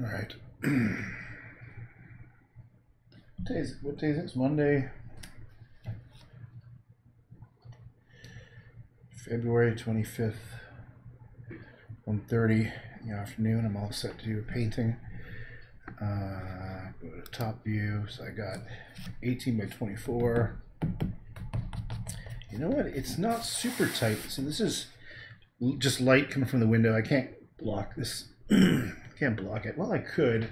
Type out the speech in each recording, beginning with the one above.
All right. what day is what day is it? It's Monday. February twenty fifth. 1.30 in the afternoon. I'm all set to do a painting. Uh, go to top view. So I got 18 by 24. You know what? It's not super tight. So this is just light coming from the window. I can't block this. Can't block it. Well, I could.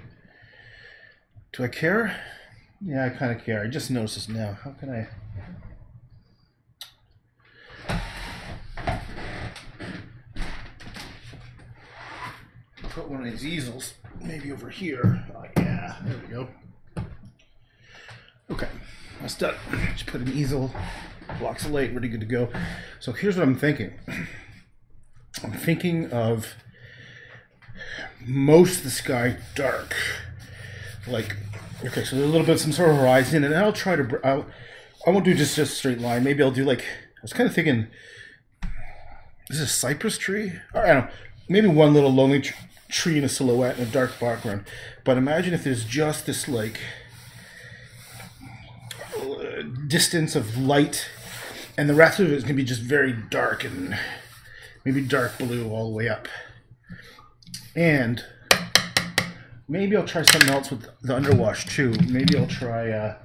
Do I care? Yeah, I kind of care. I just noticed this now. How can I? Put one of these easels maybe over here. Oh, yeah, there we go. Okay, that's done. Just put an easel, blocks of light, ready good to go. So here's what I'm thinking. I'm thinking of most of the sky dark. Like, okay, so there's a little bit some sort of horizon, and I'll try to. I'll, I won't do just just a straight line. Maybe I'll do like. I was kind of thinking. Is this a cypress tree? Or I don't know. Maybe one little lonely tr- tree in a silhouette in a dark background. But imagine if there's just this like distance of light, and the rest of it is gonna be just very dark and maybe dark blue all the way up. And maybe I'll try something else with the underwash too. Maybe I'll try uh,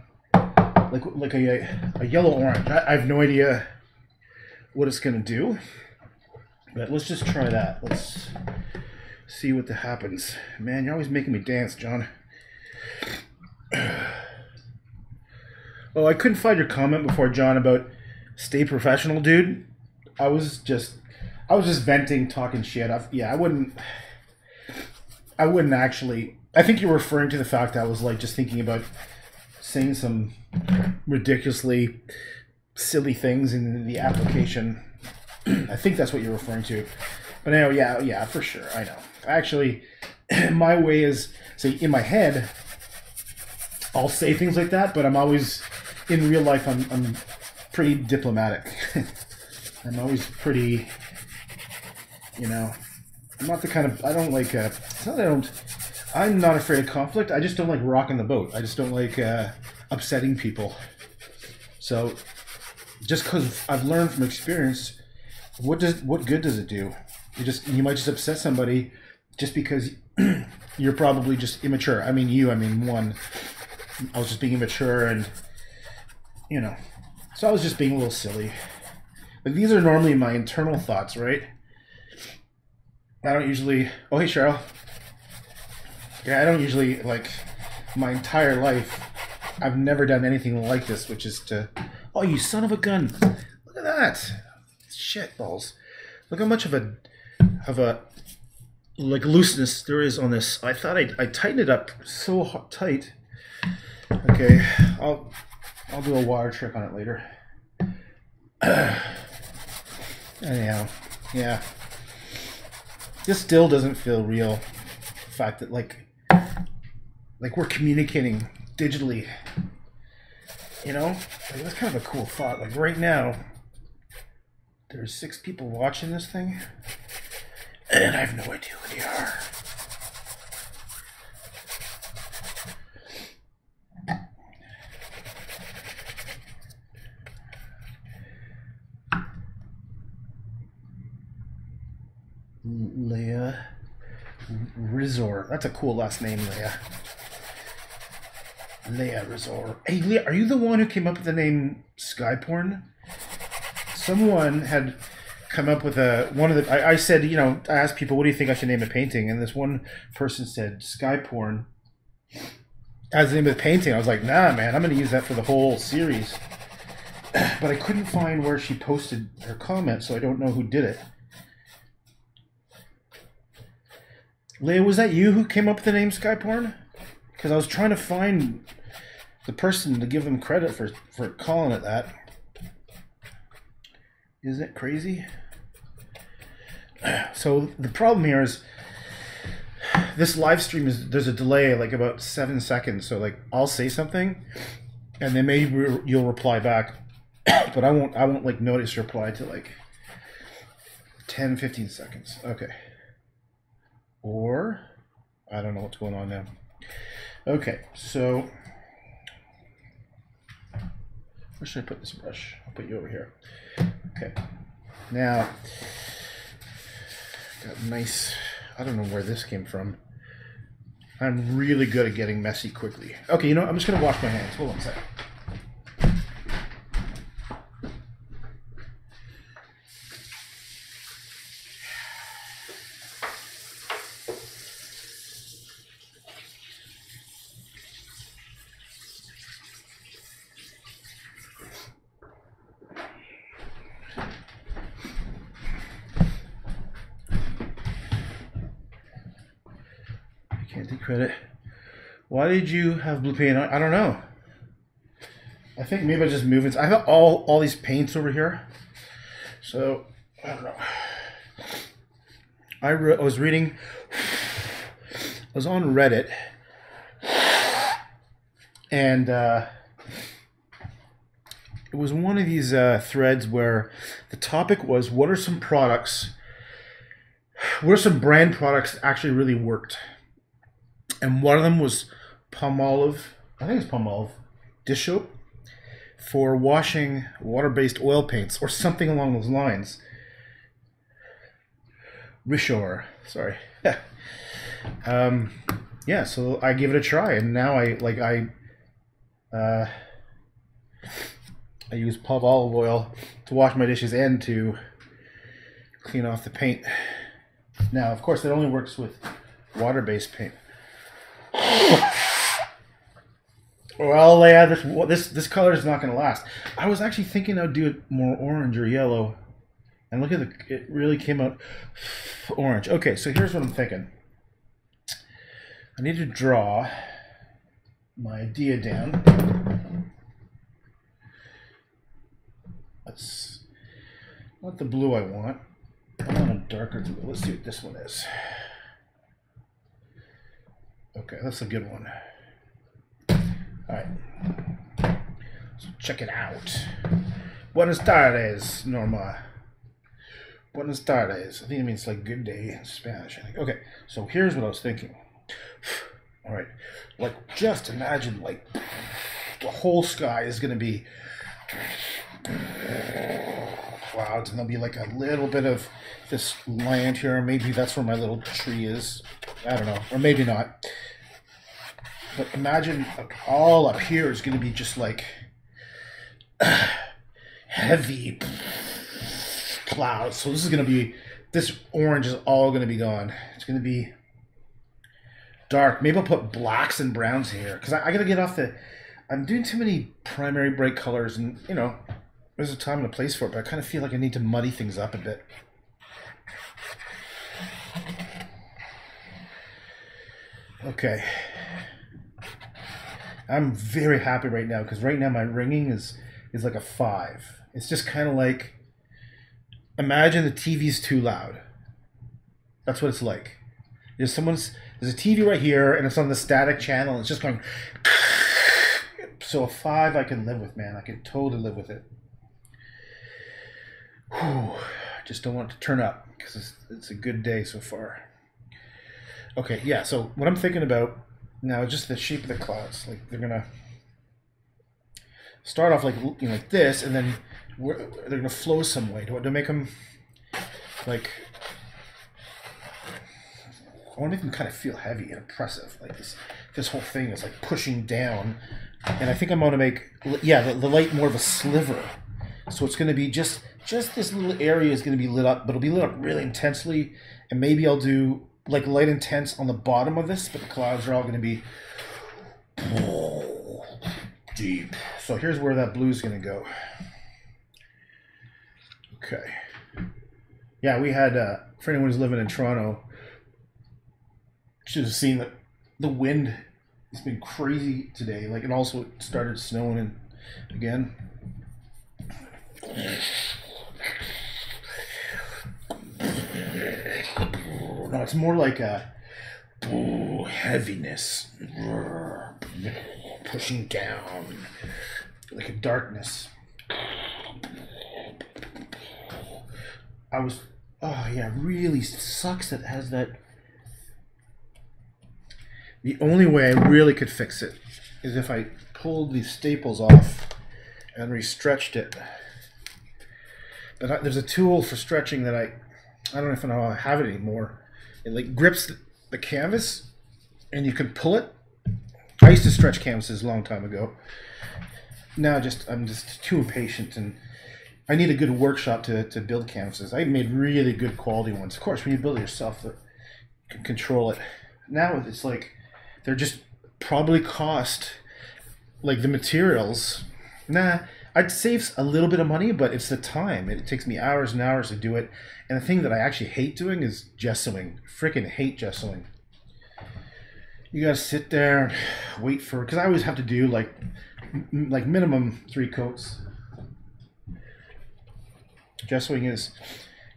like like a, a yellow orange. I, I have no idea what it's gonna do, but let's just try that. Let's see what the happens. Man, you're always making me dance, John. Oh, I couldn't find your comment before, John, about stay professional, dude. I was just, I was just venting, talking shit. i yeah, I wouldn't, I wouldn't actually. I think you're referring to the fact that I was like just thinking about saying some ridiculously silly things in the application. I think that's what you're referring to. But anyway, yeah, yeah, for sure. I know. Actually, my way is say in my head, I'll say things like that, but I'm always in real life. I'm I'm pretty diplomatic. I'm always pretty, you know. I'm not the kind of I don't like. Uh, not I don't. I'm not afraid of conflict. I just don't like rocking the boat. I just don't like uh, upsetting people. So, just because I've learned from experience, what does what good does it do? You just you might just upset somebody just because you're probably just immature. I mean you. I mean one. I was just being immature and you know. So I was just being a little silly. Like these are normally my internal thoughts, right? I don't usually. Oh hey Cheryl. Yeah, I don't usually like my entire life. I've never done anything like this, which is to. Oh, you son of a gun! Look at that! Shit balls! Look how much of a of a like looseness there is on this. I thought I I tightened it up so ho- tight. Okay, I'll I'll do a wire trick on it later. Anyhow, yeah. This still doesn't feel real. The fact that like like we're communicating digitally. You know? Like, that's kind of a cool thought. Like right now, there's six people watching this thing, and I have no idea who they are. That's a cool last name, Leah. Leah Rizor. Hey, Leah, are you the one who came up with the name Skyporn? Someone had come up with a one of the. I, I said, you know, I asked people, what do you think I should name a painting? And this one person said Skyporn as the name of the painting. I was like, nah, man, I'm going to use that for the whole series. But I couldn't find where she posted her comment, so I don't know who did it. Leah, was that you who came up with the name Skyporn? Because I was trying to find the person to give them credit for, for calling it that. Isn't it crazy? So the problem here is this live stream is there's a delay like about seven seconds. So like I'll say something, and then maybe you'll reply back, but I won't. I won't like notice your reply to like 10, 15 seconds. Okay. Or I don't know what's going on now. Okay, so where should I put this brush? I'll put you over here. Okay. Now, got nice. I don't know where this came from. I'm really good at getting messy quickly. Okay, you know, I'm just gonna wash my hands. Hold on a second. Can't take credit. Why did you have blue paint? on? I don't know. I think maybe I just moving. I have all all these paints over here, so I don't know. I, re- I was reading. I was on Reddit, and uh, it was one of these uh, threads where the topic was, "What are some products? What are some brand products that actually really worked?" And one of them was Palmolive. I think it's Palmolive dish soap for washing water-based oil paints or something along those lines. Rishore, sorry. um, yeah, so I give it a try, and now I like I. Uh, I use palm olive oil to wash my dishes and to clean off the paint. Now, of course, it only works with water-based paint. Well, yeah, this this this color is not going to last. I was actually thinking I'd do it more orange or yellow, and look at the it really came out orange. Okay, so here's what I'm thinking. I need to draw my idea down. That's not the blue I want. I want a darker blue. Let's see what this one is. Okay, that's a good one. All right. So check it out. Buenas tardes, Norma. Buenas tardes. I think it means like good day in Spanish. I think. Okay, so here's what I was thinking. All right, like just imagine like the whole sky is gonna be clouds, and there'll be like a little bit of this land here. Maybe that's where my little tree is. I don't know, or maybe not. But imagine all up here is going to be just like heavy clouds. So this is going to be this orange is all going to be gone. It's going to be dark. Maybe I'll put blacks and browns here because I, I got to get off the. I'm doing too many primary bright colors, and you know, there's a time and a place for it. But I kind of feel like I need to muddy things up a bit. Okay. I'm very happy right now because right now my ringing is is like a five. It's just kind of like imagine the TV's too loud. That's what it's like. There's someone's there's a TV right here and it's on the static channel. It's just going. So a five I can live with, man. I can totally live with it. Whew. Just don't want it to turn up because it's, it's a good day so far. Okay, yeah. So what I'm thinking about now, is just the shape of the clouds, like they're gonna start off like you know, like this, and then they're gonna flow some way. Do I to make them like? I want to make them kind of feel heavy and oppressive, like this. This whole thing is like pushing down, and I think I'm to make yeah the, the light more of a sliver. So it's going to be just just this little area is going to be lit up, but it'll be lit up really intensely, and maybe I'll do like light intense on the bottom of this, but the clouds are all going to be deep. So here's where that blue is going to go. Okay. Yeah, we had, uh, for anyone who's living in Toronto, should have seen that the wind has been crazy today. Like, it also started snowing again. No, it's more like a ooh, heaviness, pushing down, like a darkness. I was, oh yeah, really sucks that has that The only way I really could fix it is if I pulled these staples off and restretched it. But I, there's a tool for stretching that I, I don't know if I have it anymore. It like grips the, canvas, and you can pull it. I used to stretch canvases a long time ago. Now just I'm just too impatient and I need a good workshop to, to build canvases. I made really good quality ones. Of course, when you build it yourself, you can control it. Now it's like they're just probably cost like the materials. Nah, I'd save a little bit of money, but it's the time. It takes me hours and hours to do it. And the thing that I actually hate doing is gessoing. Freaking hate gessoing. You gotta sit there and wait for because I always have to do like like minimum three coats. Gessoing is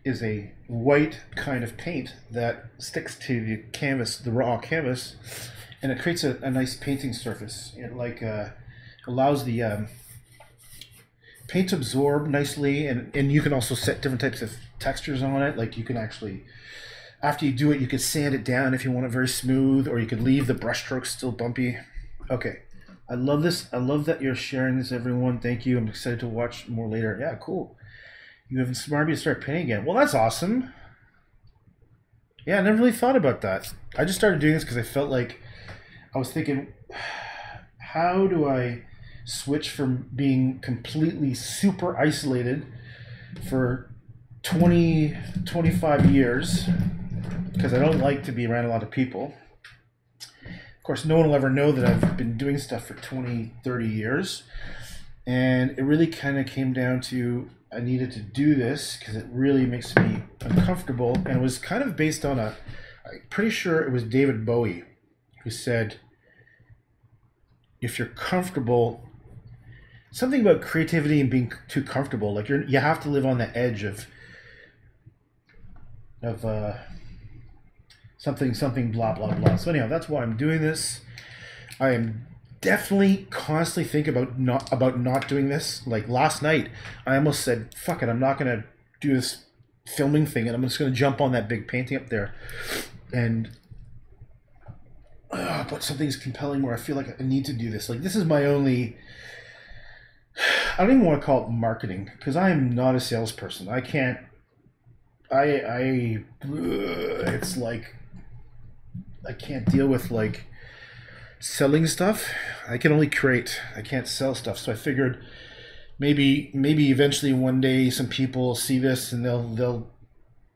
is a white kind of paint that sticks to the canvas, the raw canvas, and it creates a, a nice painting surface. It like uh, allows the um, paint to absorb nicely, and, and you can also set different types of textures on it. Like you can actually, after you do it, you can sand it down if you want it very smooth, or you could leave the brushstrokes still bumpy. Okay, I love this. I love that you're sharing this, everyone. Thank you. I'm excited to watch more later. Yeah, cool. You have inspired me to start painting again. Well, that's awesome. Yeah, I never really thought about that. I just started doing this because I felt like I was thinking, how do I switch from being completely super isolated for 20, 25 years, because I don't like to be around a lot of people. Of course, no one will ever know that I've been doing stuff for 20, 30 years. And it really kind of came down to I needed to do this because it really makes me uncomfortable. And it was kind of based on a, I'm pretty sure it was David Bowie who said, if you're comfortable, something about creativity and being too comfortable, like you're, you have to live on the edge of, of, uh, something, something, blah, blah, blah. So anyhow, that's why I'm doing this. I am definitely constantly think about not about not doing this. Like last night, I almost said, "Fuck it, I'm not gonna do this filming thing, and I'm just gonna jump on that big painting up there." And uh, but something's compelling where I feel like I need to do this. Like this is my only. I don't even want to call it marketing because I am not a salesperson. I can't. I I. It's like. I can't deal with like selling stuff. I can only create. I can't sell stuff. So I figured maybe maybe eventually one day some people see this and they'll they'll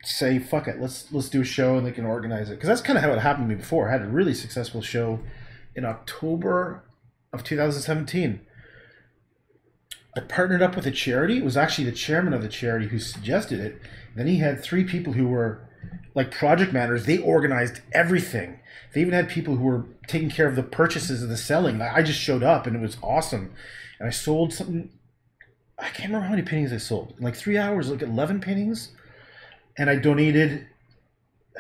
say fuck it let's let's do a show and they can organize it because that's kind of how it happened to me before. I had a really successful show in October of 2017. I partnered up with a charity. It was actually the chairman of the charity who suggested it. then he had three people who were like project managers. They organized everything. They even had people who were taking care of the purchases and the selling. I just showed up and it was awesome. And I sold something. I can't remember how many paintings I sold. In like three hours, like 11 paintings. And I donated,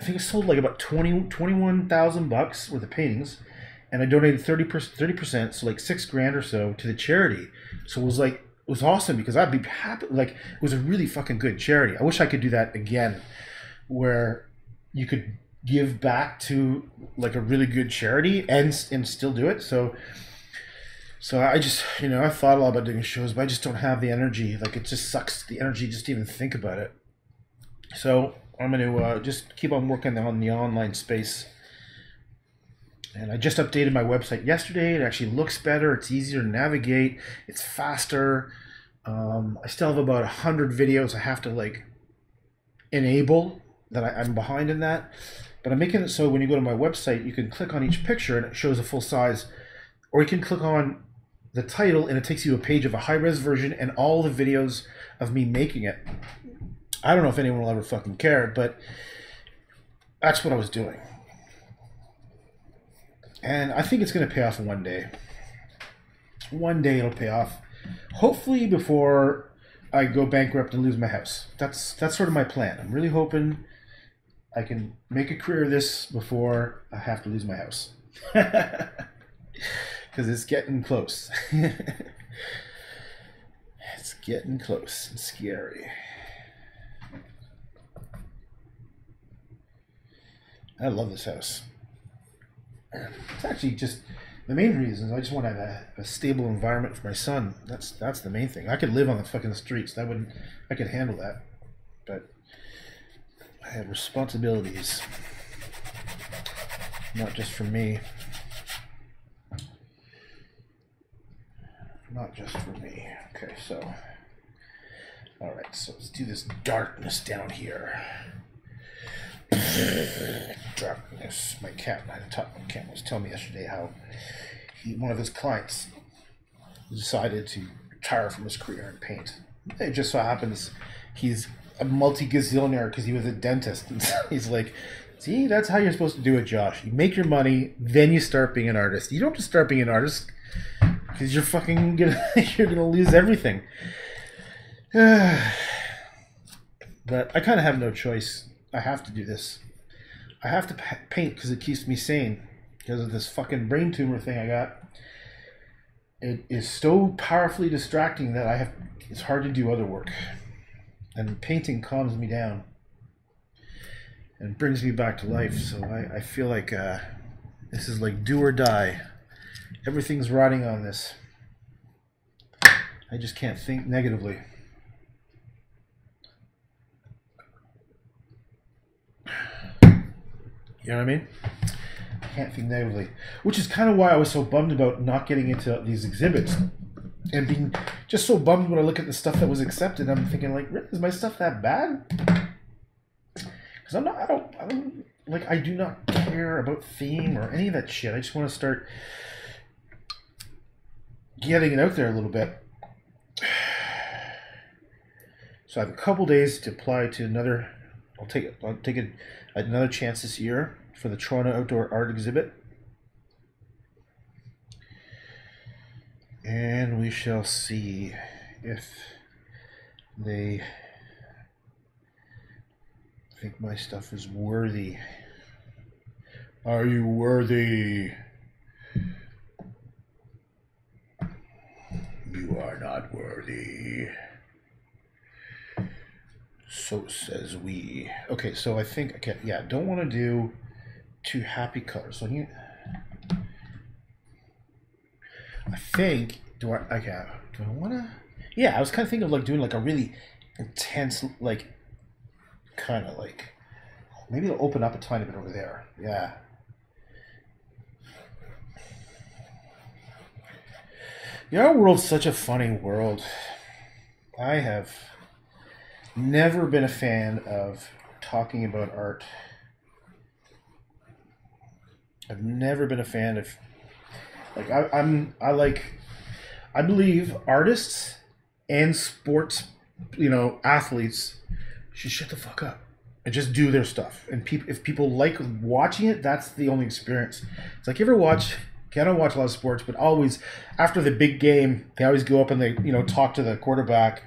I think I sold like about 20, 21,000 bucks worth of paintings. And I donated 30%, 30%, so like six grand or so to the charity. So it was like, was awesome because I'd be happy. Like, it was a really fucking good charity. I wish I could do that again where you could give back to like a really good charity and and still do it. So so I just you know I thought a lot about doing shows, but I just don't have the energy. Like it just sucks the energy just to even think about it. So I'm going to uh, just keep on working on the online space. And I just updated my website yesterday. It actually looks better. It's easier to navigate. It's faster. Um, I still have about a hundred videos I have to like enable that I, I'm behind in that. But I'm making it so when you go to my website, you can click on each picture and it shows a full size, or you can click on the title and it takes you a page of a high res version and all the videos of me making it. I don't know if anyone will ever fucking care, but that's what I was doing. And I think it's going to pay off one day. One day it'll pay off. Hopefully before I go bankrupt and lose my house. That's that's sort of my plan. I'm really hoping I can make a career of this before I have to lose my house. Because it's getting close. it's getting close and scary. I love this house. It's actually just the main reason. is I just want to have a, a stable environment for my son. That's that's the main thing. I could live on the fucking streets. That wouldn't. I could handle that, but I have responsibilities, not just for me. Not just for me. Okay, so. Alright, so let's do this darkness down here. darkness. My cat, my cat was telling me yesterday how he, one of his clients decided to retire from his career in paint. It just so happens he's a multi gazillionaire because he was a dentist. And he's like, see, that's how you're supposed to do it, Josh. You make your money, then you start being an artist. You don't just start being an artist because you're fucking gonna you're gonna lose everything. but I kind of have no choice. I have to do this. I have to pa- paint because it keeps me sane. Because of this fucking brain tumor thing I got. It is so powerfully distracting that I have. It's hard to do other work, and painting calms me down and brings me back to life. So I, I feel like uh, this is like do or die. Everything's riding on this. I just can't think negatively. You know what I mean? I can't think negatively. Which is kind of why I was so bummed about not getting into these exhibits. And being just so bummed when I look at the stuff that was accepted. I'm thinking, like, really, is my stuff that bad? Because I'm not, I don't, I don't, like, I do not care about theme or any of that shit. I just want to start getting it out there a little bit. So I have a couple days to apply to another. I'll take it. I'll take a, another chance this year for the Toronto Outdoor Art Exhibit, and we shall see if they think my stuff is worthy. Are you worthy? You are not worthy. So says we. Okay, so I think okay, yeah, don't want to do two happy colors. So I think do I okay? Do I want to? Yeah, I was kind of thinking of like doing like a really intense like kind of like maybe it'll open up a tiny bit over there. Yeah. Know, our world's such a funny world. I have never been a fan of talking about art. I've never been a fan of like I, I'm I like I believe artists and sports you know athletes should shut the fuck up and just do their stuff. And people if people like watching it, that's the only experience. It's like you ever watch I don't watch a lot of sports, but always after the big game, they always go up and they you know talk to the quarterback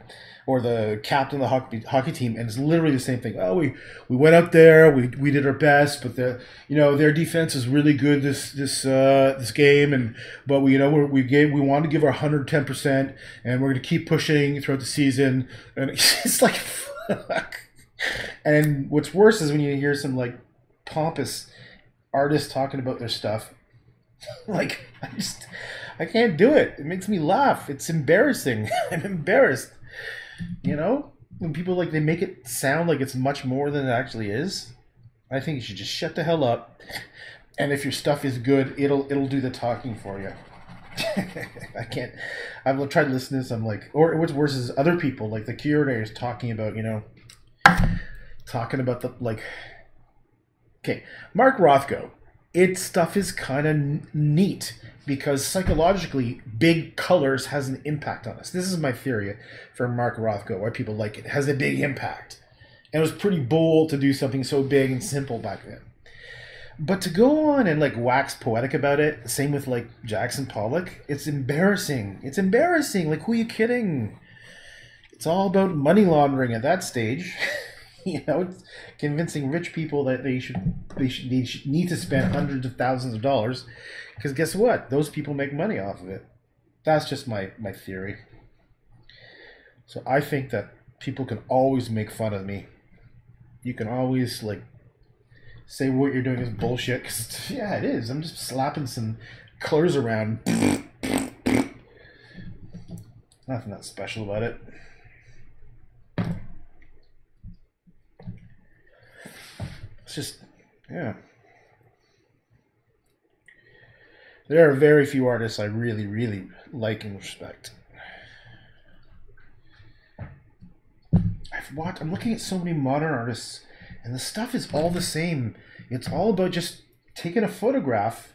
or the captain of the hockey, hockey team, and it's literally the same thing. Oh, we we went up there, we, we did our best, but the you know their defense is really good this this uh, this game, and but we you know we gave we wanted to give our hundred ten percent, and we're going to keep pushing throughout the season, and it's like fuck. And what's worse is when you hear some like pompous artists talking about their stuff. like I just I can't do it. It makes me laugh. It's embarrassing. I'm embarrassed. You know, when people like they make it sound like it's much more than it actually is. I think you should just shut the hell up. And if your stuff is good, it'll it'll do the talking for you. I can't. I've tried to listen to this. I'm like, or what's worse is other people, like the curators, talking about you know, talking about the like. Okay, Mark Rothko. Its stuff is kind of neat because psychologically, big colors has an impact on us. This is my theory for Mark Rothko, why people like it. It has a big impact. And it was pretty bold to do something so big and simple back then. But to go on and like wax poetic about it, same with like Jackson Pollock, it's embarrassing. It's embarrassing. Like, who are you kidding? It's all about money laundering at that stage. you know, convincing rich people that they should they should, should need to spend hundreds of thousands of dollars because guess what? Those people make money off of it. That's just my, my theory. So I think that people can always make fun of me. You can always like say what you're doing is bullshit. 'cause, yeah, it is. I'm just slapping some colors around. Nothing that special about it. It's just, yeah. There are very few artists I really, really like and respect. I've watched. I'm looking at so many modern artists, and the stuff is all the same. It's all about just taking a photograph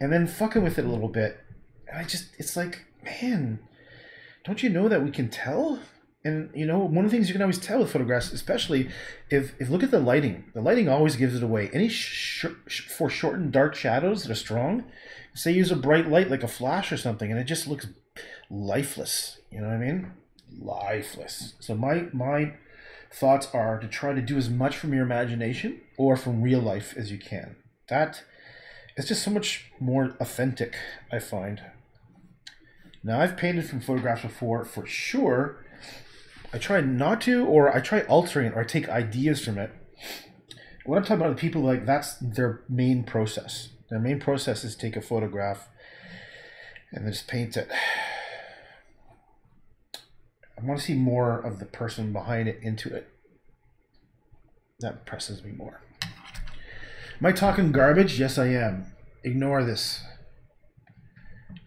and then fucking with it a little bit. And I just, it's like, man, don't you know that we can tell? And you know, one of the things you can always tell with photographs, especially if if look at the lighting. The lighting always gives it away. Any sh- sh- foreshortened dark shadows that are strong, say use a bright light like a flash or something, and it just looks lifeless. You know what I mean? Lifeless. So my my thoughts are to try to do as much from your imagination or from real life as you can. That it's just so much more authentic. I find. Now I've painted from photographs before for sure. I try not to, or I try altering or I take ideas from it. What I'm talking about, the people like that's their main process. Their main process is take a photograph and just paint it. I want to see more of the person behind it into it. That impresses me more. Am I talking garbage? Yes, I am. Ignore this.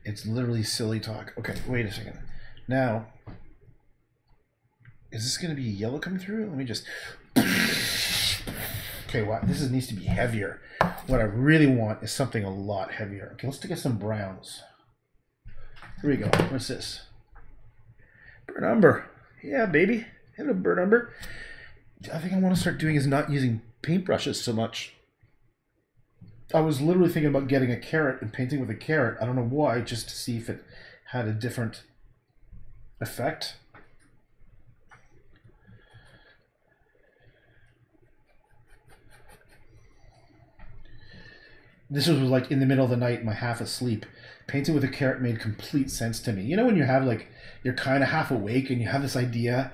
It's literally silly talk. Okay, wait a second. Now, is this going to be yellow coming through? Let me just. Okay, what? This is, needs to be heavier. What I really want is something a lot heavier. Okay, let's get some browns. Here we go. What's this? Burnt umber. Yeah, baby. Hello, burnt umber. I think I want to start doing is not using paintbrushes so much. I was literally thinking about getting a carrot and painting with a carrot. I don't know why, just to see if it had a different effect. This was like in the middle of the night, my half asleep. Painting with a carrot made complete sense to me. You know when you have like you're kind of half awake and you have this idea,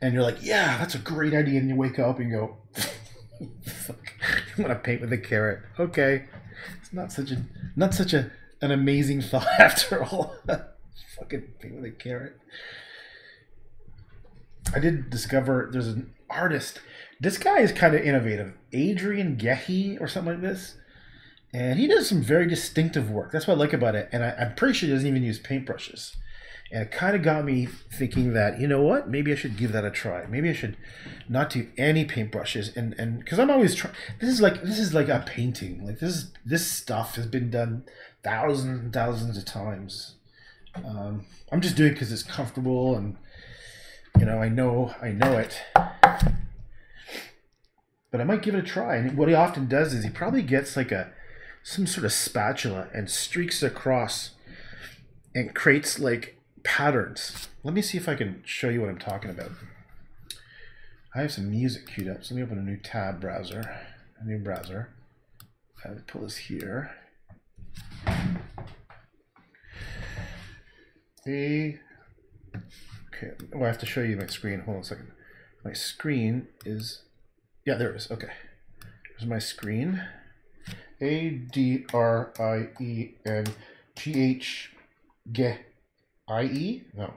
and you're like, "Yeah, that's a great idea," and you wake up and you go, "Fuck, I'm gonna paint with a carrot." Okay, it's not such a not such a an amazing thought after all. Fucking paint with a carrot. I did discover there's an artist. This guy is kind of innovative. Adrian Gehi or something like this and he does some very distinctive work. That's what I like about it. And I, am pretty sure he doesn't even use paintbrushes. And it kind of got me thinking that you know what, maybe I should give that a try. Maybe I should not do any paintbrushes. And and because I'm always trying. This is like this is like a painting. Like this is this stuff has been done thousands and thousands of times. Um, I'm just doing it because it's comfortable and you know I know I know it. But I might give it a try. And what he often does is he probably gets like a some sort of spatula and streaks across and creates like patterns. Let me see if I can show you what I'm talking about. I have some music queued up, so let me open a new tab browser, a new browser. I will pull this here. A okay, oh, I have to show you my screen. Hold on a second. My screen is yeah, there it is. Okay, there's my screen. A D R I E N G H G I E? No.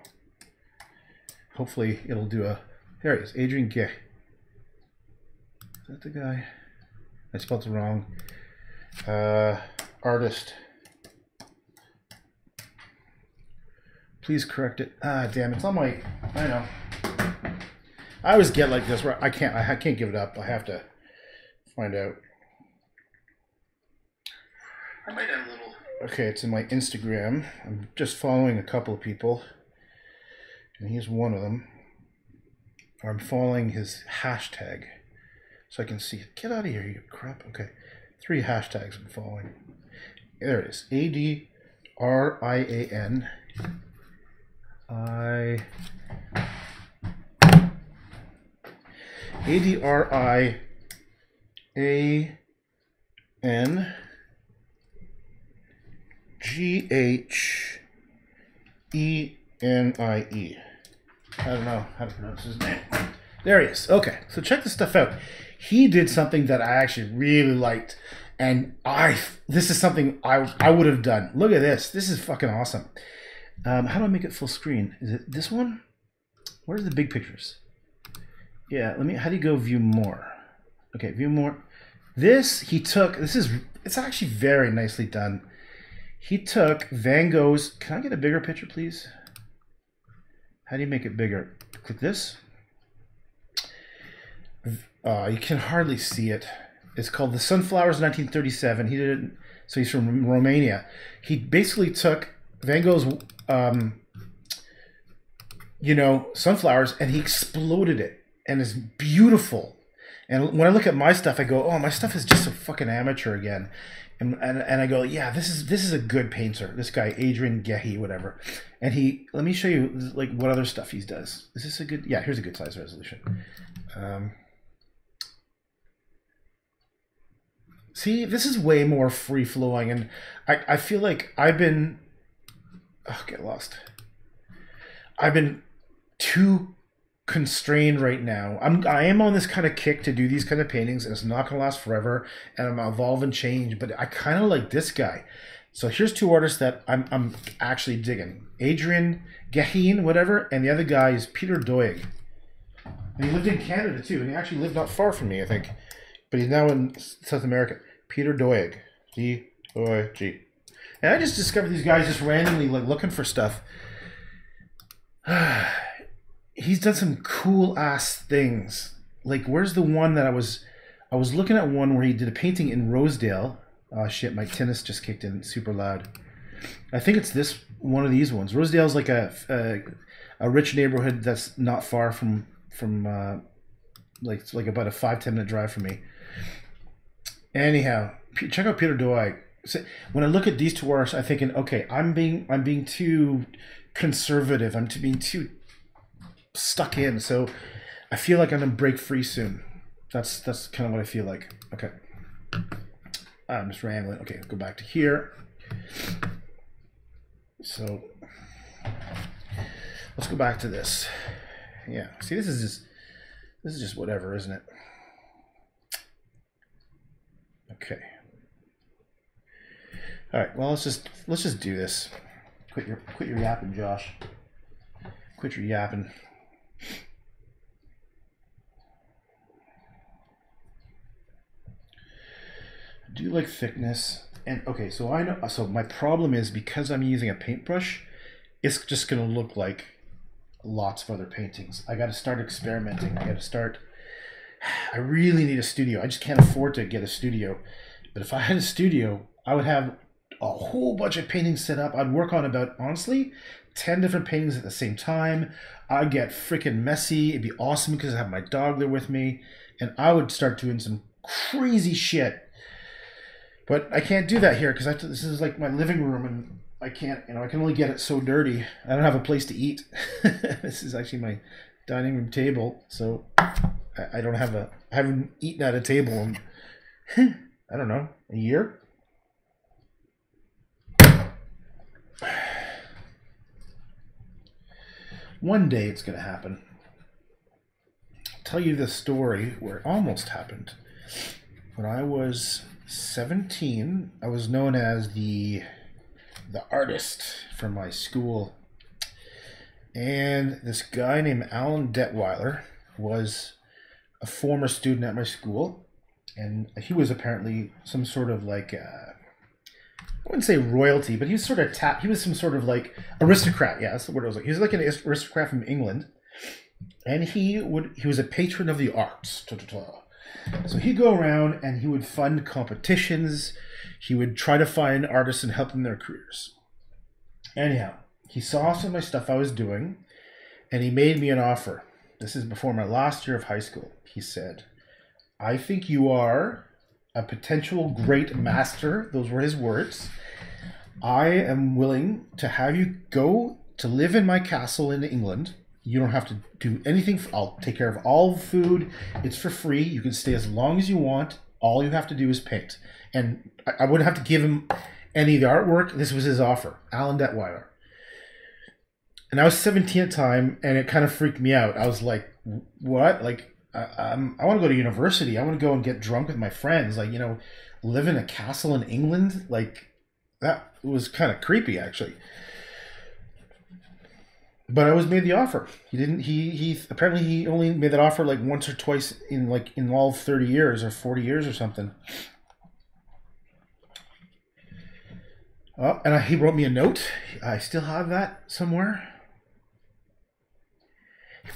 Hopefully it'll do a. There it is, Adrian Ge. Is that the guy? I spelled it wrong. Uh, artist. Please correct it. Ah, damn, it's on my. I know. I always get like this where I can't. I can't give it up. I have to find out. Okay, it's in my Instagram. I'm just following a couple of people, and he's one of them. I'm following his hashtag, so I can see. Get out of here, you crap. Okay, three hashtags I'm following. There it is. A D R I A N. I. A D R I A N. G H E N I E. I don't know how to pronounce his name. There he is. Okay, so check this stuff out. He did something that I actually really liked, and I this is something I I would have done. Look at this. This is fucking awesome. Um, how do I make it full screen? Is it this one? Where's the big pictures? Yeah, let me. How do you go view more? Okay, view more. This he took. This is it's actually very nicely done. He took Van Gogh's. Can I get a bigger picture, please? How do you make it bigger? Click this. Uh, you can hardly see it. It's called The Sunflowers 1937. He did it, so he's from Romania. He basically took Van Gogh's, um, you know, sunflowers and he exploded it and it's beautiful. And when I look at my stuff, I go, "Oh, my stuff is just a fucking amateur again," and and, and I go, "Yeah, this is this is a good painter. This guy, Adrian Gehi, whatever." And he, let me show you like what other stuff he does. Is this a good? Yeah, here's a good size resolution. Um, see, this is way more free flowing, and I I feel like I've been, oh, get lost. I've been too constrained right now. I'm I am on this kind of kick to do these kind of paintings, and it's not gonna last forever. And I'm evolve and change, but I kind of like this guy. So here's two artists that I'm I'm actually digging: Adrian Gehin, whatever, and the other guy is Peter Doig. And he lived in Canada too, and he actually lived not far from me, I think. But he's now in South America. Peter Doig, D O I G. And I just discovered these guys just randomly like looking for stuff. he's done some cool ass things. Like, where's the one that I was? I was looking at one where he did a painting in Rosedale. Oh shit, my tinnitus just kicked in super loud. I think it's this one of these ones. Rosedale's like a a, a rich neighborhood that's not far from from uh, like like about a five ten minute drive from me. Anyhow, check out Peter Doig. When I look at these two artists, I'm thinking, okay, I'm being I'm being too conservative. I'm being too stuck in. So I feel like I'm gonna break free soon. That's that's kind of what I feel like. Okay. I'm just rambling. Okay, go back to here. So let's go back to this. Yeah. See, this is just this is just whatever, isn't it? Okay. All right. Well, let's just let's just do this. Quit your quit your yapping, Josh. Quit your yapping. Do you like thickness? And okay, so I know. So my problem is because I'm using a paintbrush, it's just gonna look like lots of other paintings. I got to start experimenting. I got to start. I really need a studio. I just can't afford to get a studio. But if I had a studio, I would have a whole bunch of paintings set up. I'd work on about honestly 10 different paintings at the same time. I'd get freaking messy. It'd be awesome because I have my dog there with me. And I would start doing some crazy shit but I can't do that here because this is like my living room, and I can't. You know, I can only get it so dirty. I don't have a place to eat. this is actually my dining room table, so I, I don't have a. I haven't eaten at a table in I don't know a year. One day it's going to happen. I'll tell you this story where it almost happened. When I was 17, I was known as the the artist from my school. And this guy named Alan Detweiler was a former student at my school. And he was apparently some sort of like, uh, I wouldn't say royalty, but he was sort of tap. He was some sort of like aristocrat. Yeah, that's the word I was like. He was like an aristocrat from England, and he would he was a patron of the arts. So he'd go around and he would fund competitions. He would try to find artists and help them in their careers. Anyhow, he saw some of my stuff I was doing and he made me an offer. This is before my last year of high school. He said, I think you are a potential great master. Those were his words. I am willing to have you go to live in my castle in England you don't have to do anything. I'll take care of all the food. It's for free. You can stay as long as you want. All you have to do is paint. And I, I wouldn't have to give him any of the artwork. This was his offer, Alan Detweiler. And I was 17 at the time, and it kind of freaked me out. I was like, what? Like, I, I'm, I want to go to university. I want to go and get drunk with my friends. Like, you know, live in a castle in England. Like, that was kind of creepy, actually. But I was made the offer. He didn't. He he. Apparently, he only made that offer like once or twice in like in all thirty years or forty years or something. Oh, and I, he wrote me a note. I still have that somewhere.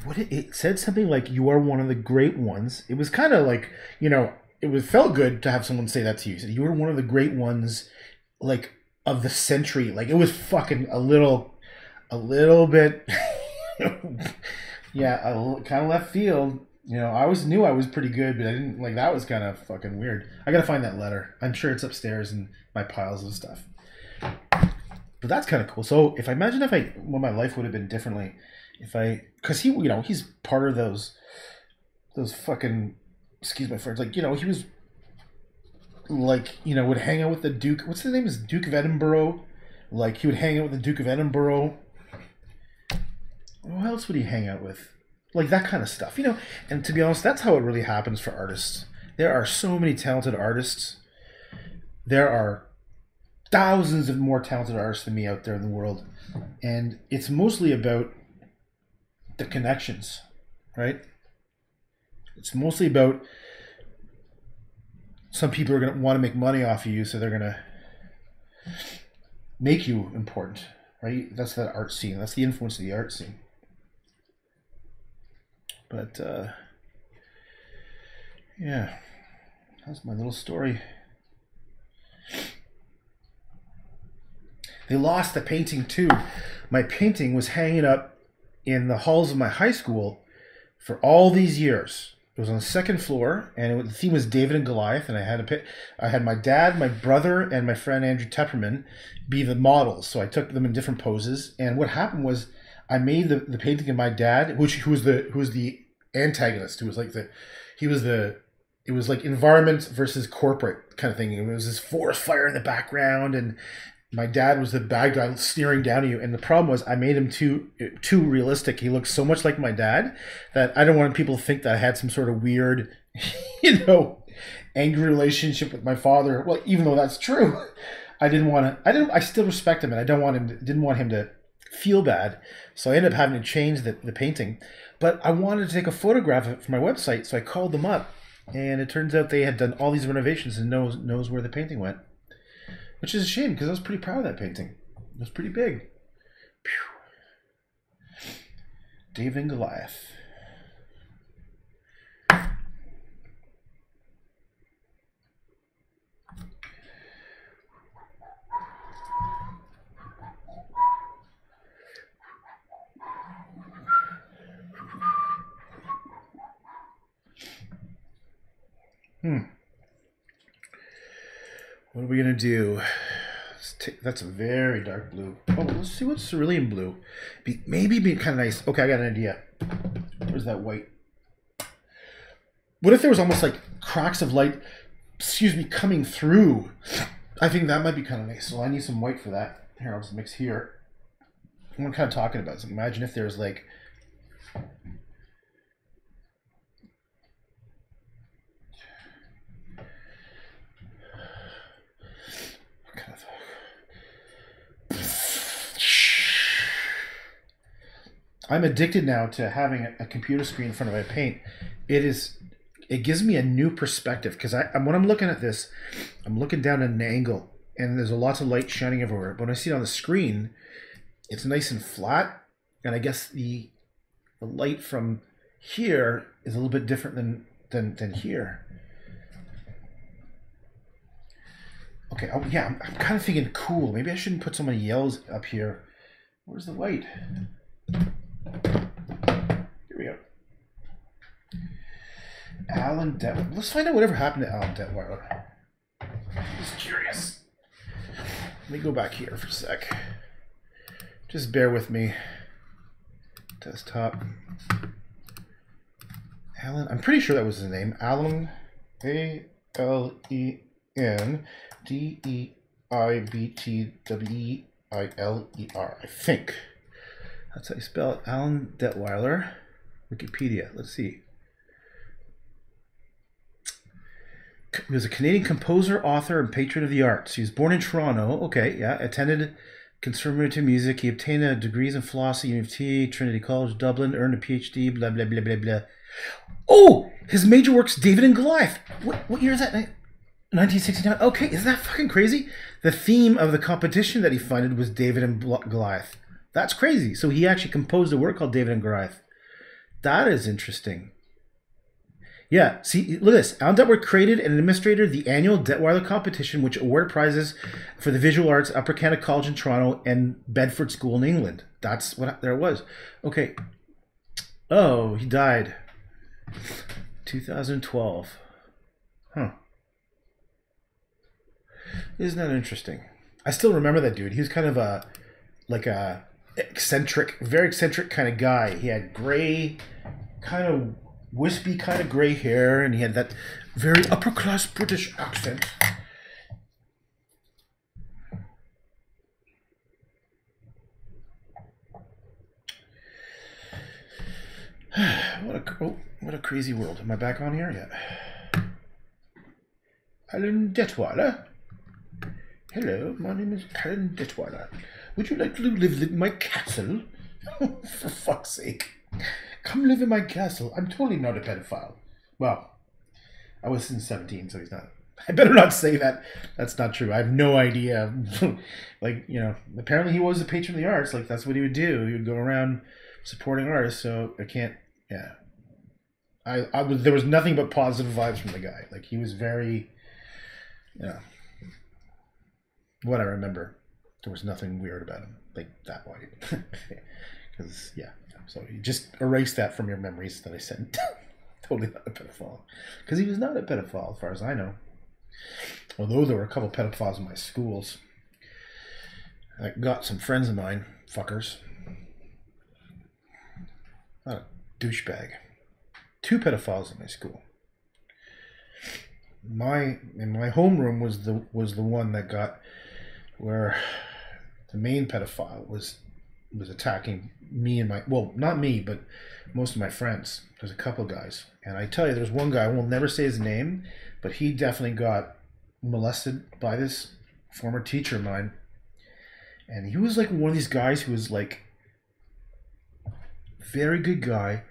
What it, it said something like "You are one of the great ones." It was kind of like you know, it was felt good to have someone say that to you. Said, "You were one of the great ones, like of the century." Like it was fucking a little, a little bit, yeah, a, kind of left field. You know, I always knew I was pretty good, but I didn't like that was kind of fucking weird. I gotta find that letter. I'm sure it's upstairs in my piles of stuff. But that's kind of cool. So if I imagine if I what my life would have been differently, if I because he you know he's part of those those fucking excuse my friends like you know he was like you know would hang out with the Duke. What's his name? Is Duke of Edinburgh? Like he would hang out with the Duke of Edinburgh. Who else would he hang out with? Like that kind of stuff, you know. And to be honest, that's how it really happens for artists. There are so many talented artists. There are thousands of more talented artists than me out there in the world, and it's mostly about the connections, right? It's mostly about some people are going to want to make money off of you, so they're going to make you important, right? That's that art scene. That's the influence of the art scene. But uh, yeah, that's my little story. They lost the painting too. My painting was hanging up in the halls of my high school for all these years. It was on the second floor, and it, the theme was David and Goliath. And I had a. I had my dad, my brother, and my friend Andrew Tepperman be the models. So I took them in different poses. And what happened was, I made the, the painting of my dad, which who was the who was the antagonist, who was like the he was the it was like environment versus corporate kind of thing. It was this forest fire in the background, and my dad was the bad guy sneering down at you. And the problem was i made him too too realistic. He looked so much like my dad that i don't want people to think that i had some sort of weird you know angry relationship with my father. Well even though that's true i didn't want to i didn't i still respect him and i don't want him to, didn't want him to feel bad. So i ended up having to change the, the painting but i wanted to take a photograph for my website so i called them up and it turns out they had done all these renovations and knows knows where the painting went which is a shame because I was pretty proud of that painting. It was pretty big. Pew. Dave and Goliath. Hmm. What are we gonna do? Take, that's a very dark blue. Oh, let's see what's cerulean blue. Be, maybe be kind of nice. Okay, I got an idea. Where's that white? What if there was almost like cracks of light, excuse me, coming through? I think that might be kind of nice. So I need some white for that. Here, I'll just mix here. What I'm kind of talking about. So imagine if there's like I'm addicted now to having a, computer screen in front of my paint. It is, it gives me a new perspective because I when I'm looking at this, I'm looking down at an angle and there's a lots of light shining everywhere. But when I see it on the screen, it's nice and flat, and I guess the the light from here is a little bit different than than than here. Okay, oh yeah, I'm, I'm kind of thinking cool. Maybe I shouldn't put so many yellows up here. Where's the white? Here we go. Alan Detweiler. Let's find out whatever happened to Alan Detweiler. Just curious. Let me go back here for a sec. Just bear with me. Desktop. Alan, I'm pretty sure that was his name. Alan, A L E N D E I B T W I L E R, I think. That's how you spell it. Alan Detweiler. Wikipedia. Let's see. He was a Canadian composer, author, and patron of the arts. He was born in Toronto. Okay, yeah. Attended Conservatory of Music. He obtained a degrees in philosophy, U of T, Trinity College, Dublin. Earned a PhD. Blah blah blah blah blah. Oh, his major works, David and Goliath. What what year is that? 1969. Okay, isn't that fucking crazy? The theme of the competition that he funded was David and Goliath. That's crazy. So he actually composed a work called David and Goliath. That is interesting. Yeah, see, look at this. Alan Duckworth created and administrated the annual Detweiler competition, which awarded prizes for the visual arts, Upper Canada College in Toronto and Bedford School in England. That's what there was. Okay. Oh, he died. 2012. Huh. Isn't that interesting? I still remember that dude. He was kind of a, like a eccentric, very eccentric kind of guy. He had gray, kind of wispy, kind of gray hair, and he had that very upper class British accent. what a oh, what a crazy world. Am I back on here yet? Alan Detweiler. Hello, my name is Alan Detweiler. Would you like to live in my castle? For fuck's sake. Come live in my castle. I'm totally not a pedophile. Well, I was in 17, so he's not. I better not say that. That's not true. I have no idea. like, you know, apparently he was a patron of the arts. Like, that's what he would do. He would go around supporting artists. So I can't, yeah. I, I was, there was nothing but positive vibes from the guy. Like, he was very, you know, what I remember there was nothing weird about him like that way because yeah so you just erase that from your memories that i said totally not a pedophile. Because he was not a pedophile as far as i know. Although there were a couple pedophiles in my schools i got some friends of mine fuckers. Not a douchebag. Two pedophiles in my school. My in my homeroom was the was the one that got where the main pedophile was was attacking me and my well not me but most of my friends. There's a couple guys. And i tell you there's one guy i will never say his name but he definitely got molested by this former teacher of mine. And he was like one of these guys who was like very good guy.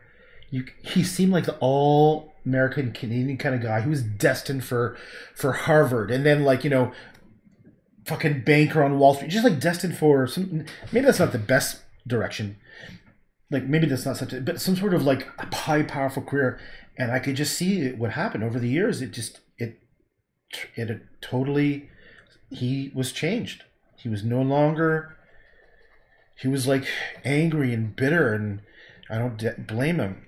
You he seemed like the all American Canadian kind of guy. He was destined for for Harvard, and then like you know fucking banker on Wall Street, just like destined for some. Maybe that's not the best direction. Like maybe that's not such a, but some sort of like high powerful career. And I could just see what happened over the years. It just it it totally he was changed. He was no longer. He was like angry and bitter, and I don't blame him.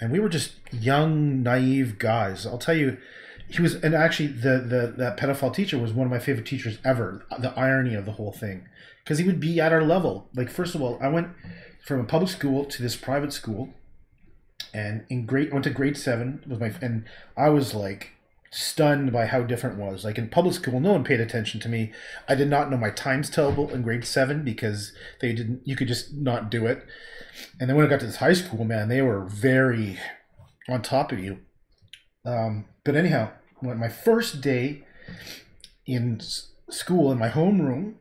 And we were just young, naive guys. I'll tell you, he was and actually the the that pedophile teacher was one of my favorite teachers ever the irony of the whole thing. Because he would be at our level. Like first of all i went from a public school to this private school and in grade went to grade seven was my and i was like stunned by how different it was. Like in public school no one paid attention to me. I did not know my times table in grade seven because they didn't you could just not do it. And then when i got to this high school man they were very on top of you. Um, but anyhow my first day in school in my homeroom,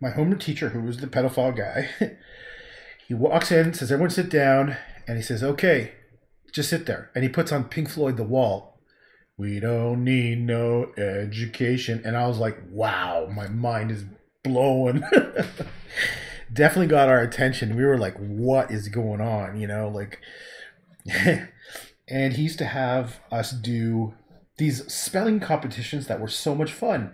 my homeroom teacher, who was the pedophile guy, he walks in, says, "Everyone sit down," and he says, "Okay, just sit there." And he puts on Pink Floyd, "The Wall." We don't need no education, and I was like, "Wow, my mind is blowing." Definitely got our attention. We were like, "What is going on?" You know, like. and he used to have us do these spelling competitions that were so much fun.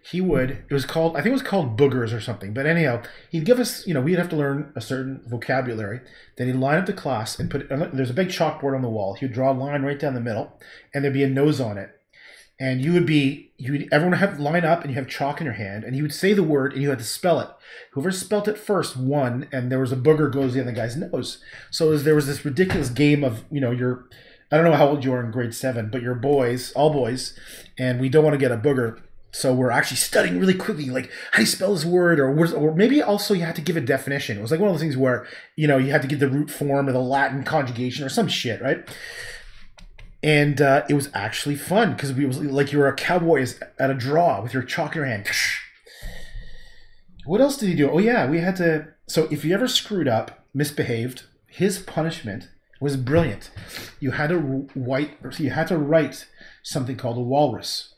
He would, it was called, I think it was called Boogers or something. But anyhow, he'd give us, you know, we'd have to learn a certain vocabulary. Then he'd line up the class and put, there's a big chalkboard on the wall. He would draw a line right down the middle and there'd be a nose on it. And you would be, you would, everyone would have line up and you have chalk in your hand and he would say the word and you had to spell it. Whoever spelt it first won and there was a booger goes in the guy's nose. So was, there was this ridiculous game of, you know, you're, I don't know how old you are in grade seven, but you're boys, all boys, and we don't want to get a booger So we're actually studying really quickly, like how do you spell this word, or or maybe also you had to give a definition. It was like one of those things where you know you had to give the root form or the Latin conjugation or some shit, right? And uh, it was actually fun because we was like you were a cowboy at a draw with your chalk in your hand. What else did he do? Oh yeah, we had to. So if you ever screwed up, misbehaved, his punishment was brilliant. You had to write. You had to write something called a walrus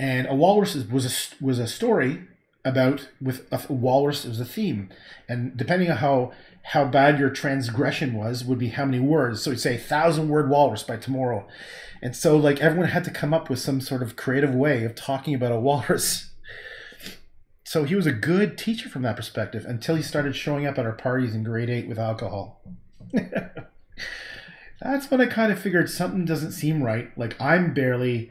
and a walrus was a was a story about with a walrus was a theme, and depending on how how bad your transgression was would be how many words. So you'd say thousand word walrus by tomorrow, and so like everyone had to come up with some sort of creative way of talking about a walrus. So he was a good teacher from that perspective until he started showing up at our parties in grade eight with alcohol. That's when I kind of figured something doesn't seem right. Like I'm barely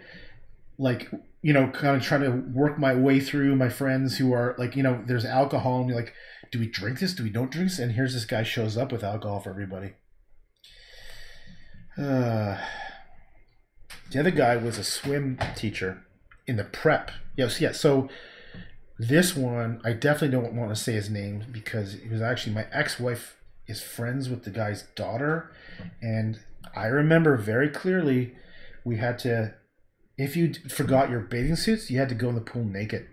like you know, kind of trying to work my way through my friends who are like, you know, there's alcohol, and you're like, do we drink this? Do we don't drink this? And here's this guy shows up with alcohol for everybody. Uh, the other guy was a swim teacher in the prep. Yes, yeah. So this one, I definitely don't want to say his name because it was actually my ex-wife is friends with the guy's daughter, and I remember very clearly we had to if you forgot your bathing suits, you had to go in the pool naked.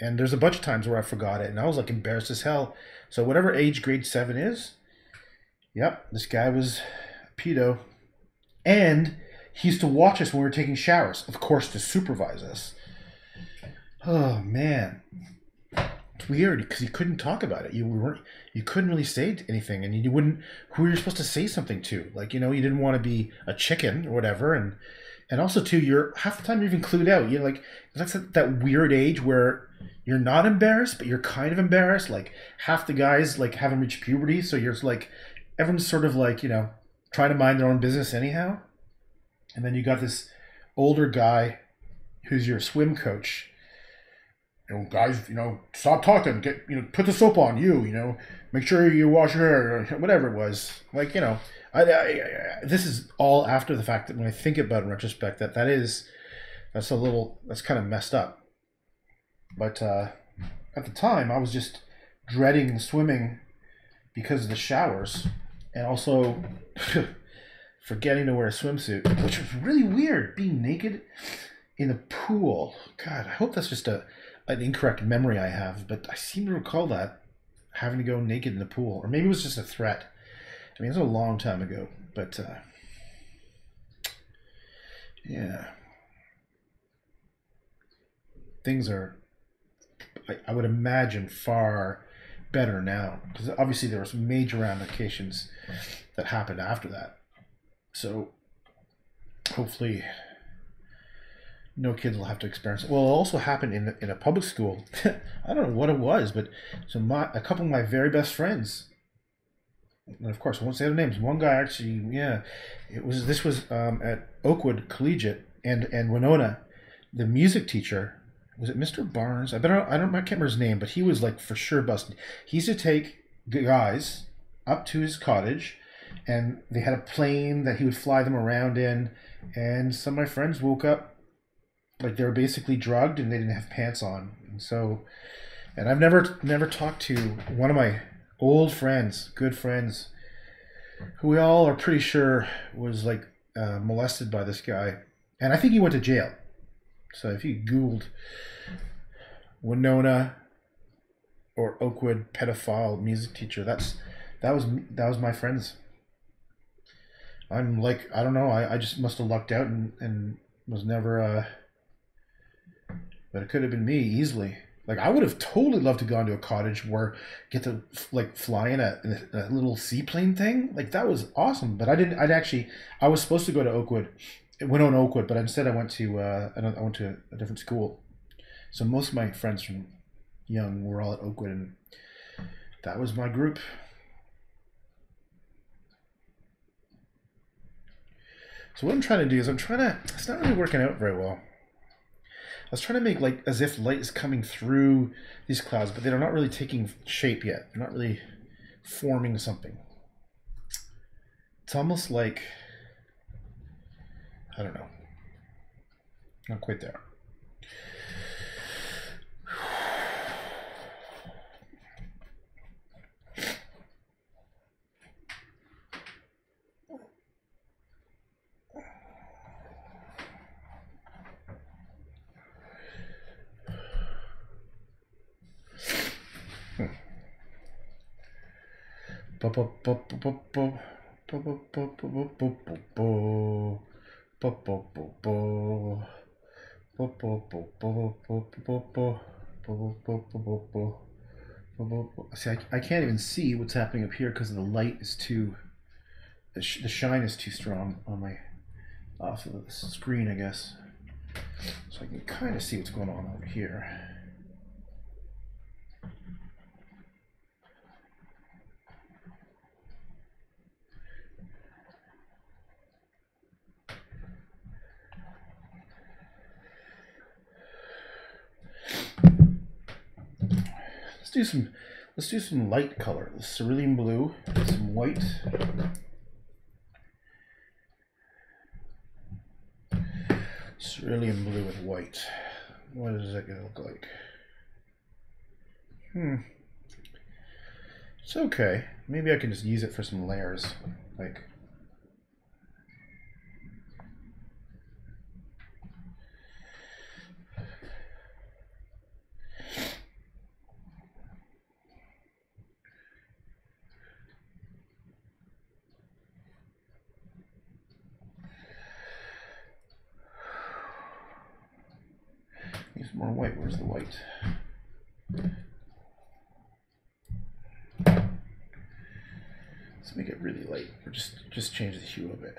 And there's a bunch of times where I forgot it, and I was like embarrassed as hell. So whatever age grade seven is, yep, this guy was a pedo, and he used to watch us when we were taking showers, of course, to supervise us. Oh man, it's weird because he couldn't talk about it. You weren't, you couldn't really say anything, and you wouldn't. Who were you supposed to say something to? Like you know, you didn't want to be a chicken or whatever, and and also too you're half the time you're even clued out. You're like that's that weird age where you're not embarrassed but you're kind of embarrassed. Like half the guys like haven't reached puberty so you're like everyone's sort of like you know trying to mind their own business anyhow. And then you got this older guy who's your swim coach. You know guys you know stop talking. Get you know put the soap on you you know make sure you wash your hair or whatever it was like you know I, I, I, this is all after the fact that when I think about in retrospect that that is that's a little that's kind of messed up. But uh, at the time, I was just dreading swimming because of the showers and also forgetting to wear a swimsuit, which was really weird. Being naked in the pool. God, I hope that's just a an incorrect memory I have, but I seem to recall that having to go naked in the pool, or maybe it was just a threat. I mean, it was a long time ago, but uh, yeah, things are. I, I would imagine far better now because obviously there was major ramifications that happened after that. So hopefully no kids will have to experience it. Well, it also happened in in a public school. I don't know what it was, but so my a couple of my very best friends and of course, I won't say their names. One guy actually, yeah, it was this was um, at Oakwood Collegiate and and Winona, the music teacher was it Mr. Barnes? I better I don't I can't remember his name, but he was like for sure busted. He used to take guys up to his cottage, and they had a plane that he would fly them around in. And some of my friends woke up like they were basically drugged and they didn't have pants on, and so. And I've never never talked to one of my old friends, good friends, who we all are pretty sure was like uh, molested by this guy, and I think he went to jail. So if you Googled Winona or Oakwood pedophile music teacher, that's that was that was my friends. I'm like I don't know. I, I just must have lucked out and, and was never. Uh, but it could have been me easily. Like I would have totally loved to go into a cottage where get to like fly in a, in a, little seaplane thing. Like that was awesome. But I didn't. I'd actually. I was supposed to go to Oakwood. It went on Oakwood, but instead I went to. Uh, I went to a different school. So most of my friends from young were all at Oakwood, and that was my group. So what I'm trying to do is I'm trying to. It's not really working out very well. I was trying to make like as if light is coming through these clouds, but they're not really taking shape yet. They're not really forming something. It's almost like I don't know. Not quite there. See, I, I can't even see what's happening up here because the light is too, the, sh the shine is too strong on my, off of the screen, I guess. So I can kind of see what's going on over here. Let's do some let's do some light color. Cerulean blue, some white. Cerulean blue with white. What is that gonna look like? Hmm. It's okay. Maybe I can just use it for some layers. Like Use more white. Where's the white? Let's make it really light, or just just change the hue of it.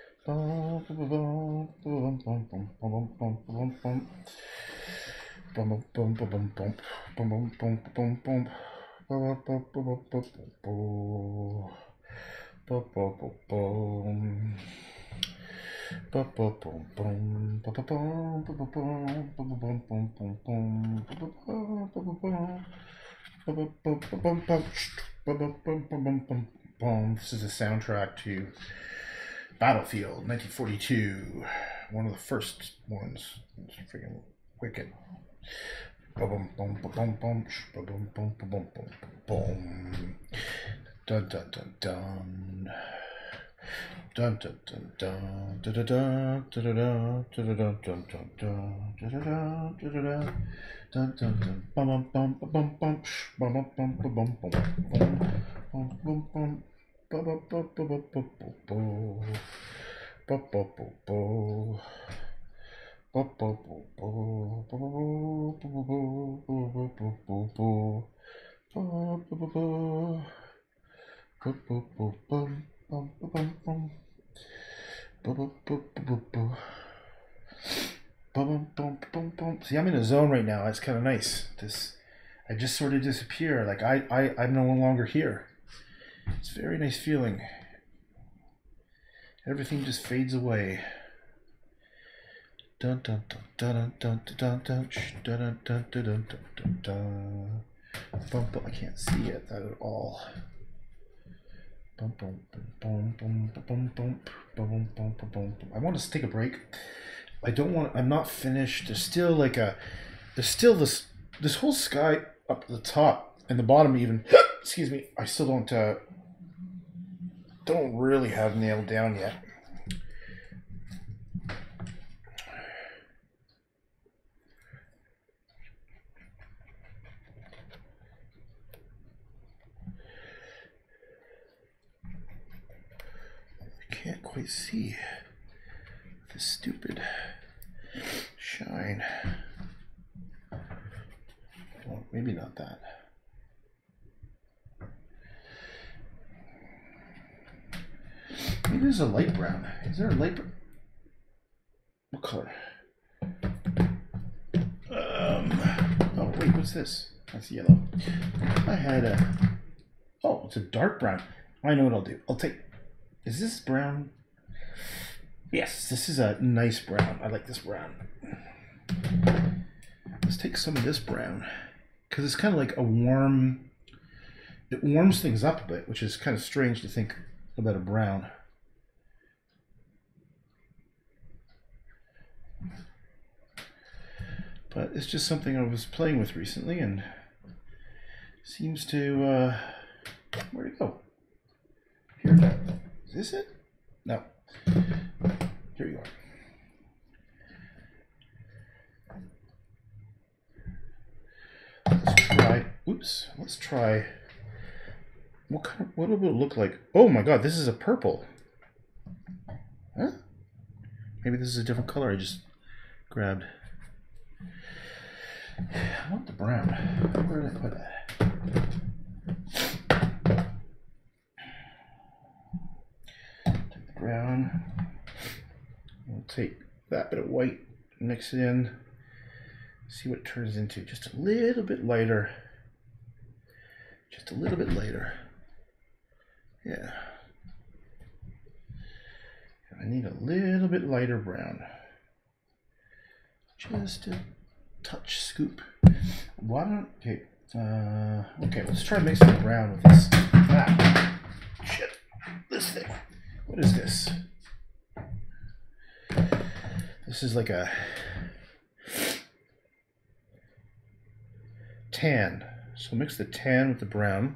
This is a soundtrack to Battlefield 1942. One of the first ones. It's freaking wicked. Boom, boom, boom, boom, boom, boom, boom, boom, boom, boom. Dun dun dun dun. Dun dun dun dun dun dun dun dun dun dun See, I'm in a zone right now. It's kind of nice. This, I just sort of disappear. Like I, I, I'm no longer here. It's very nice feeling. Everything just fades away. Dun dun dun dun dun dun dun dun dun dun dun dun dun dun. Bum, bum, I can't see it that at all. Bum, bum, bum, bum, bum, bum, bum, bum, bum, bum, bum. I want to take a break. I don't want. I'm not finished. There's still like a. There's still this this whole sky up the top and the bottom even. excuse me. I still don't. Uh, don't really have nailed down yet. I can't quite see the stupid shine. Well, maybe not that. Maybe there's a light brown. Is there a light brown? What color? Um, oh, wait, what's this? That's yellow. I had a. Oh, it's a dark brown. I know what I'll do. I'll take. Is this brown? Yes, this is a nice brown. I like this brown. Let's take some of this brown because it's kind of like a warm. It warms things up a bit, which is kind of strange to think about a brown. But it's just something I was playing with recently and seems to. Uh, where'd it go? Here. Is this it? No. Here you are. Let's try. Oops. Let's try. What kind of, what will it look like? Oh my god, this is a purple. Huh? Maybe this is a different color I just grabbed. I want the brown. Where did I put that? Take the brown. We'll take that bit of white, mix it in, see what turns into. Just a little bit lighter. Just a little bit lighter. Yeah. I need a little bit lighter brown. Just a touch scoop. Why don't okay? Uh, okay, let's try mixing the brown with this. Ah, shit, this thing. What is this? This is like a tan. So mix the tan with the brown.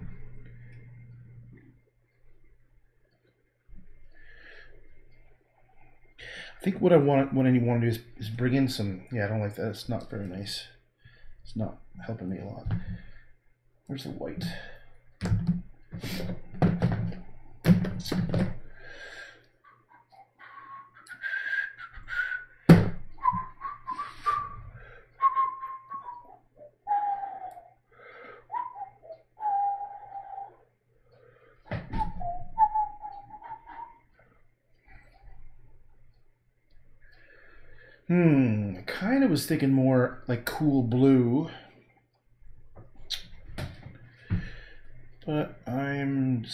Think what I want, what I want to do is, is bring in some. Yeah, I don't like that. It's not very nice. It's not helping me a lot. Where's the white? Hmm, I kind of was thinking more like cool blue. But I'm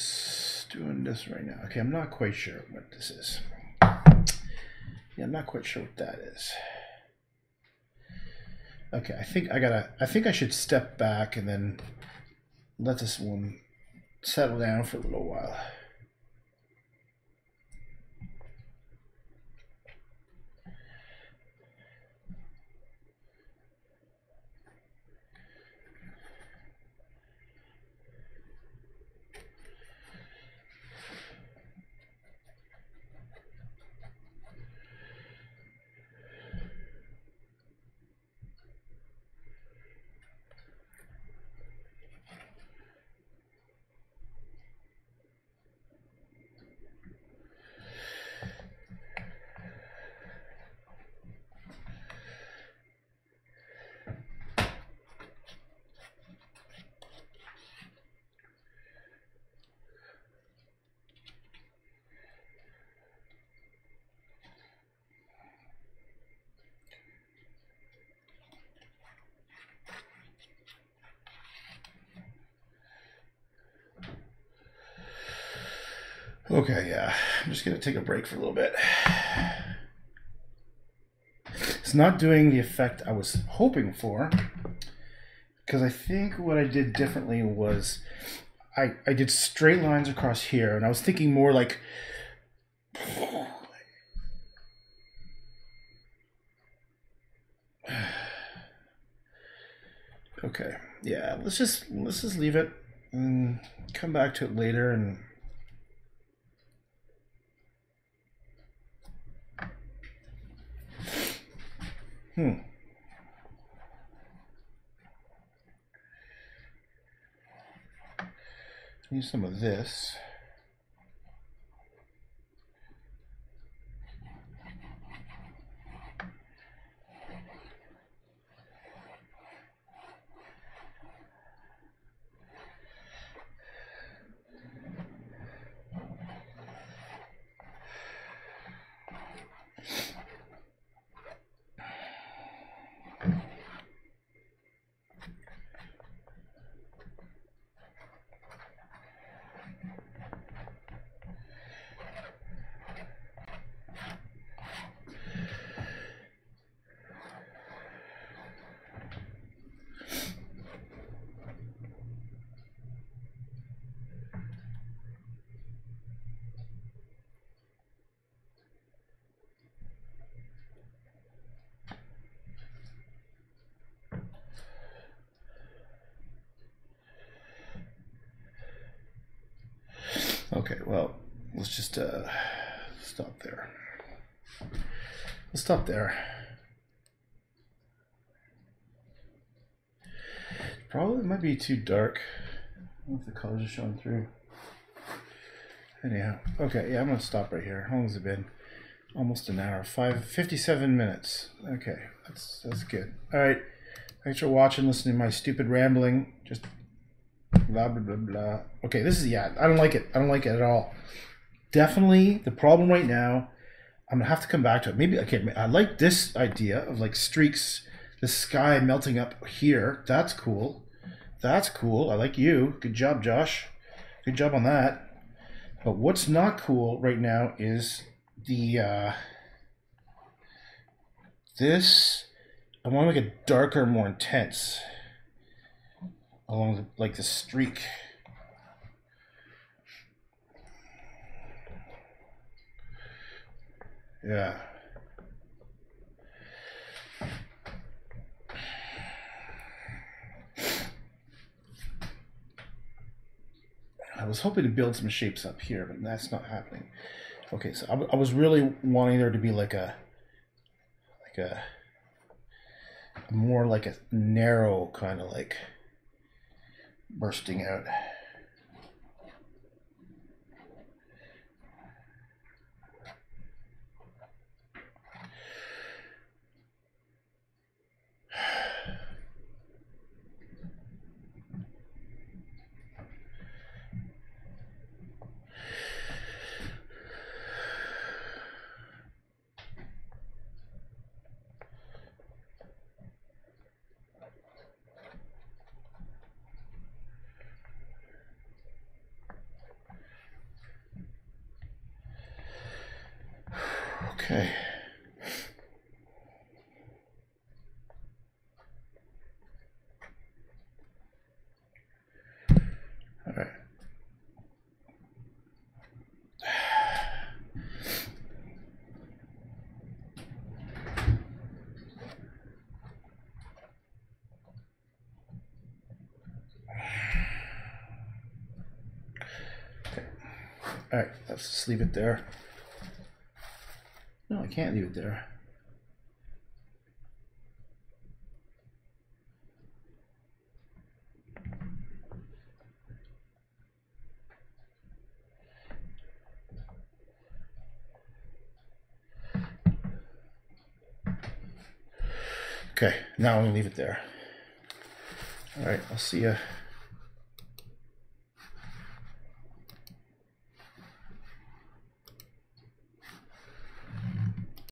doing this right now. Okay, I'm not quite sure what this is. Yeah, I'm not quite sure what that is. Okay, I think I gotta, I think I should step back and then let this one settle down for a little while. Okay, yeah. I'm just going to take a break for a little bit. It's not doing the effect I was hoping for. Because I think what I did differently was I, I did straight lines across here, and I was thinking more like. Okay, yeah, let's just let's just leave it and come back to it later and Hmm. Use some of this. Okay, well, let's just uh, stop there. Let's stop there. Probably might be too dark. I don't know if the colors are showing through. Anyhow, okay, yeah, I'm gonna stop right here. How long has it been? Almost an hour. Five fifty-seven minutes. Okay, that's that's good. All right. Thanks for watching, listening to my stupid rambling. Just blah blah blah blah. Okay, this is yeah. I don't like it. I don't like it at all. Definitely the problem right now. I'm gonna have to come back to it. Maybe okay. I like this idea of like streaks, the sky melting up here. That's cool. That's cool. I like you. Good job, Josh. Good job on that. But what's not cool right now is the uh, this. I want to make it darker, more intense along the, like the streak. Yeah. I was hoping to build some shapes up here, but that's not happening. Okay, so I, I was really wanting there to be like a, like a, more like a narrow kind of like bursting out. Okay. All right. Okay. All right, let's just leave it there. No, I can't leave it there. Okay, now I'm gonna leave it there. All right, I'll see you.